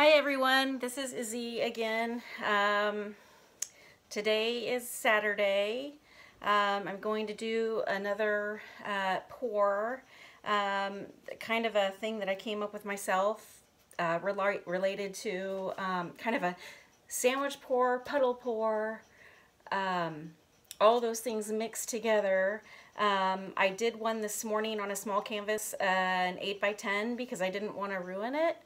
Hi everyone, this is Izzie again. Um, today is Saturday. Um, I'm going to do another uh, pour, um, kind of a thing that I came up with myself uh, rel related to um, kind of a sandwich pour, puddle pour, um, all those things mixed together. Um, I did one this morning on a small canvas, uh, an 8 by 10 because I didn't want to ruin it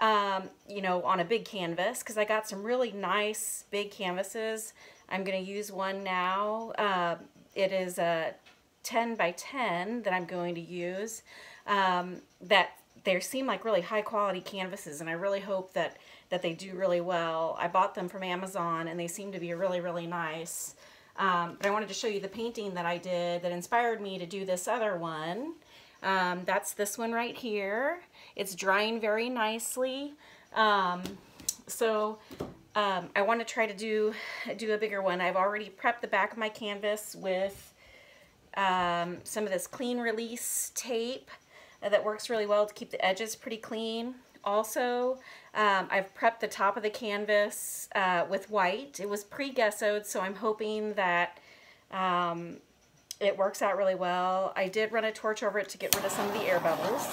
um, you know, on a big canvas because I got some really nice big canvases. I'm going to use one now. Uh, it is a 10 by 10 that I'm going to use. Um, that they seem like really high quality canvases and I really hope that that they do really well. I bought them from Amazon and they seem to be really really nice. Um, but I wanted to show you the painting that I did that inspired me to do this other one. Um, that's this one right here. It's drying very nicely. Um, so um, I want to try to do, do a bigger one. I've already prepped the back of my canvas with um, some of this clean release tape that works really well to keep the edges pretty clean. Also, um, I've prepped the top of the canvas uh, with white. It was pre-gessoed, so I'm hoping that um, it works out really well. I did run a torch over it to get rid of some of the air bubbles.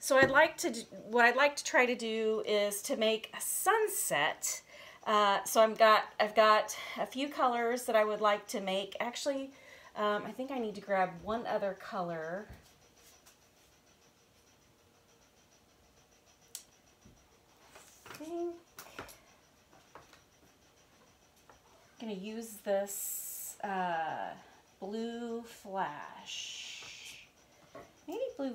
So I'd like to, what I'd like to try to do is to make a sunset. Uh, so I've got, I've got a few colors that I would like to make. Actually, um, I think I need to grab one other color. I think I'm to use this uh, blue flash. Maybe blue,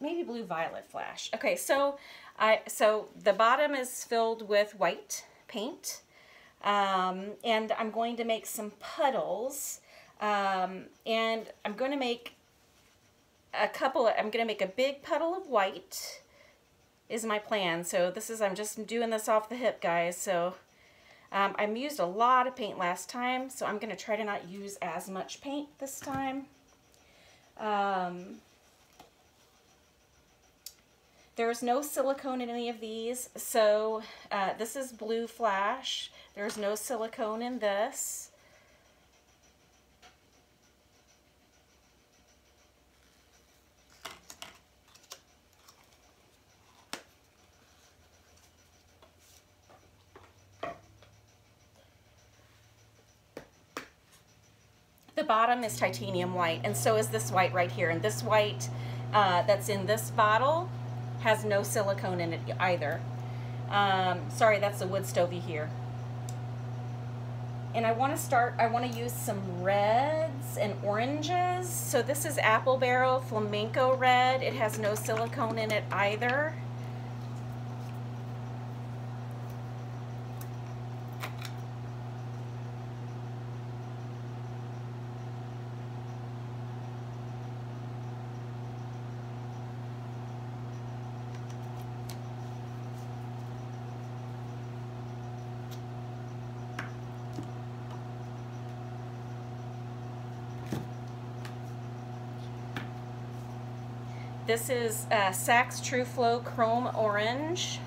maybe blue violet flash. Okay, so I so the bottom is filled with white paint, um, and I'm going to make some puddles, um, and I'm going to make a couple. Of, I'm going to make a big puddle of white. Is my plan. So this is I'm just doing this off the hip, guys. So um, I used a lot of paint last time, so I'm going to try to not use as much paint this time. Um, there's no silicone in any of these, so uh, this is Blue Flash. There's no silicone in this. Bottom is titanium white, and so is this white right here. And this white uh, that's in this bottle has no silicone in it either. Um, sorry, that's a wood stovey here. And I want to start, I want to use some reds and oranges. So this is Apple Barrel Flamenco Red. It has no silicone in it either. This is uh, Sax True Flow Chrome Orange.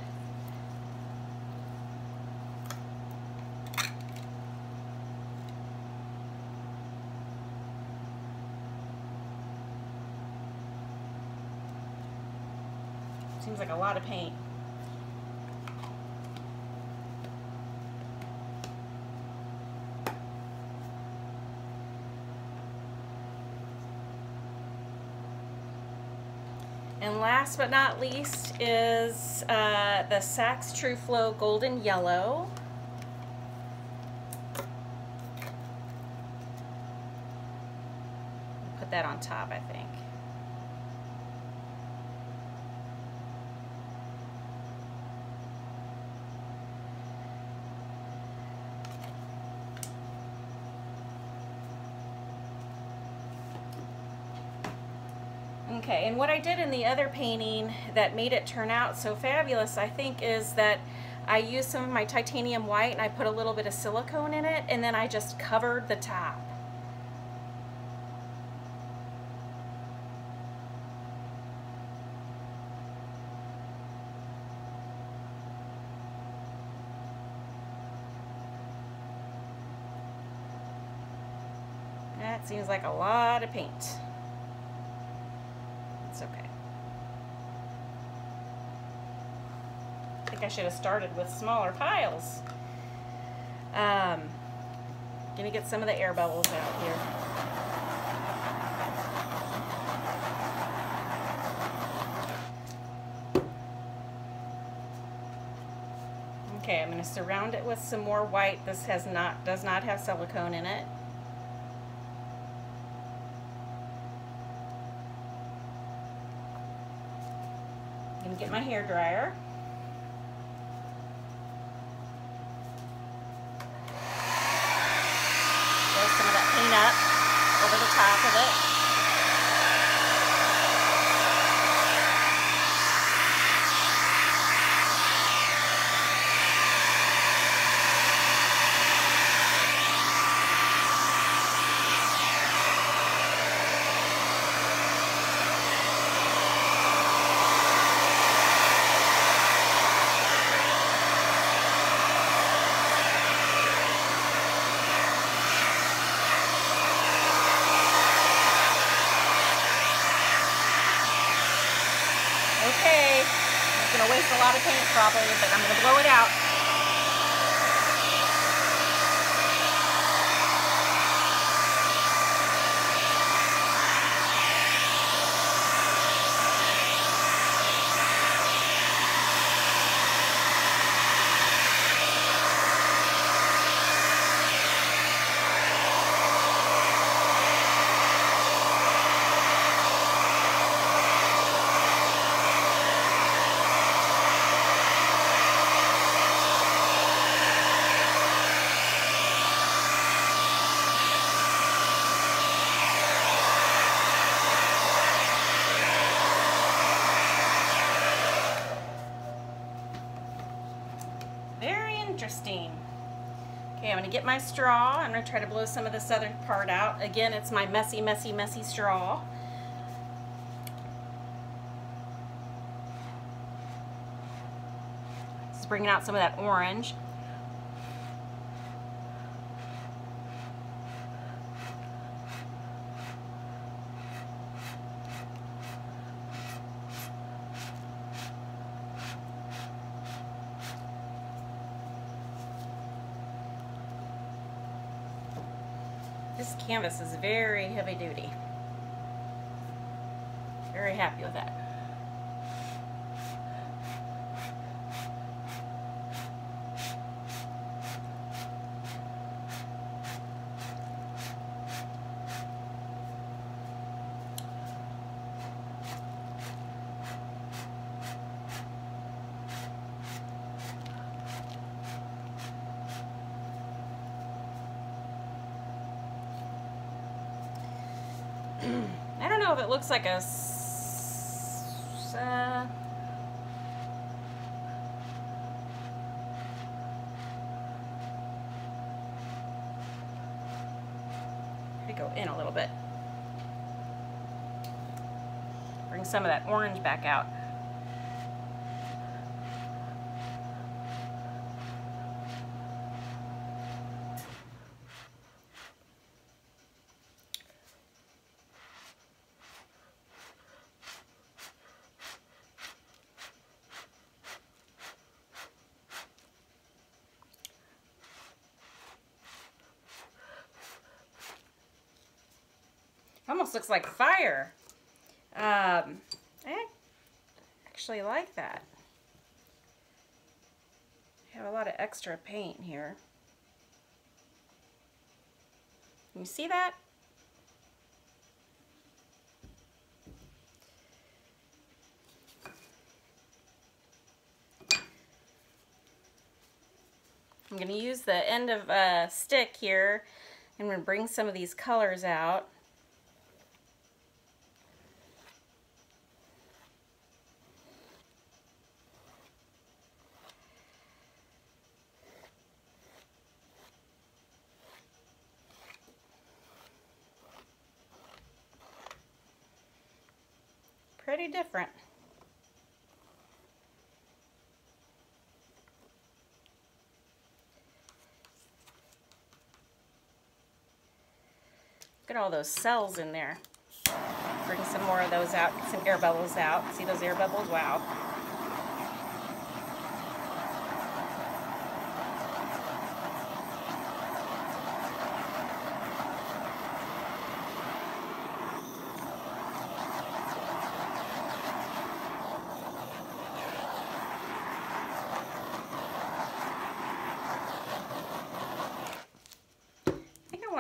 Seems like a lot of paint. And last but not least is uh, the Sax True Flow Golden Yellow. Put that on top, I think. Okay, and what I did in the other painting that made it turn out so fabulous, I think, is that I used some of my titanium white and I put a little bit of silicone in it, and then I just covered the top. That seems like a lot of paint. I should have started with smaller piles. Um, gonna get some of the air bubbles out here. Okay, I'm to surround it with some more white. This has not does not have silicone in it. I'm to get my hair dryer. Paint up over the top of it. Okay, I'm lot of paint probably, but I'm gonna blow it out. Very interesting. Okay, I'm gonna get my straw. I'm gonna try to blow some of this other part out. Again, it's my messy, messy, messy straw. Just bringing out some of that orange. This canvas is very heavy duty. Very happy with that. I don't know if it looks like a. Uh, go in a little bit. Bring some of that orange back out. Almost looks like fire. Um, I actually like that. I have a lot of extra paint here. Can you see that? I'm going to use the end of a stick here. I'm going to bring some of these colors out. Pretty different. Look at all those cells in there. Bring some more of those out, some air bubbles out. See those air bubbles? Wow.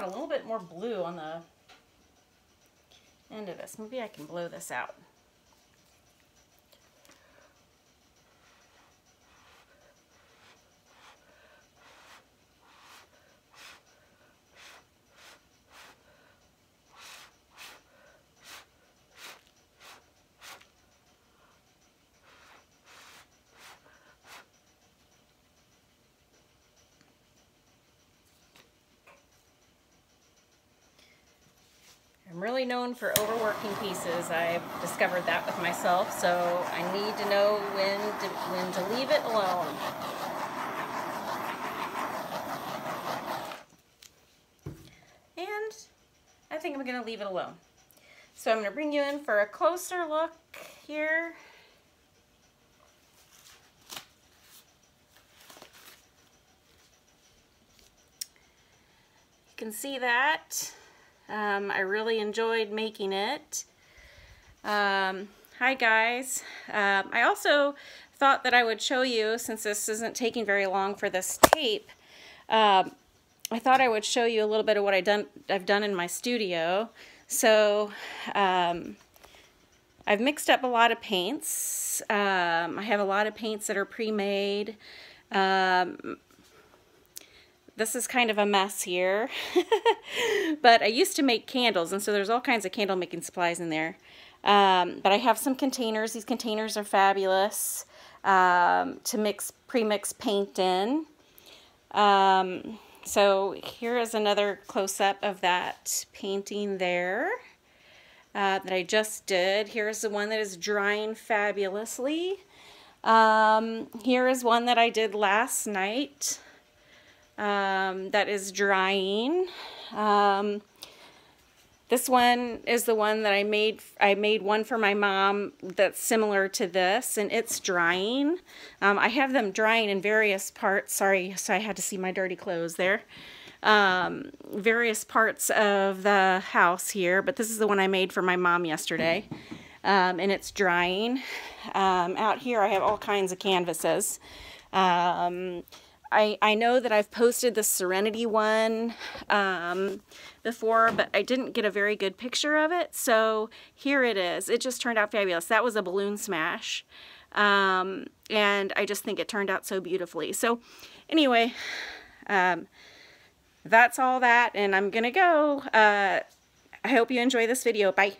A little bit more blue on the end of this. Maybe I can blow this out. I'm really known for overworking pieces. I've discovered that with myself, so I need to know when to, when to leave it alone. And I think I'm going to leave it alone. So I'm going to bring you in for a closer look here. You can see that. Um, I really enjoyed making it. Um, hi guys. Um, I also thought that I would show you, since this isn't taking very long for this tape, um, I thought I would show you a little bit of what I done, I've done in my studio. So um, I've mixed up a lot of paints. Um, I have a lot of paints that are pre-made. Um, this is kind of a mess here. but I used to make candles, and so there's all kinds of candle making supplies in there. Um, but I have some containers. These containers are fabulous um, to mix pre-mix paint in. Um, so here is another close-up of that painting there uh, that I just did. Here's the one that is drying fabulously. Um, here is one that I did last night um, that is drying. Um, this one is the one that I made. I made one for my mom that's similar to this, and it's drying. Um, I have them drying in various parts. Sorry, so I had to see my dirty clothes there. Um, various parts of the house here, but this is the one I made for my mom yesterday. Um, and it's drying. Um, out here I have all kinds of canvases. I, I know that I've posted the Serenity one um, before, but I didn't get a very good picture of it. So here it is. It just turned out fabulous. That was a balloon smash. Um, and I just think it turned out so beautifully. So anyway, um, that's all that. And I'm going to go. Uh, I hope you enjoy this video. Bye.